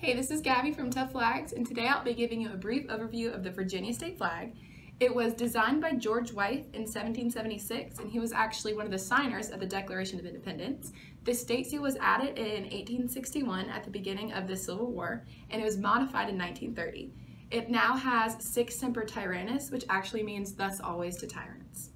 Hey, this is Gabbie from Tuff Flags, and today I'll be giving you a brief overview of the Virginia state flag. It was designed by George Wythe in 1776, and he was actually one of the signers of the Declaration of Independence. The state seal was added in 1861 at the beginning of the Civil War, and it was modified in 1930. It now has sic semper tyrannis, which actually means thus always to tyrants.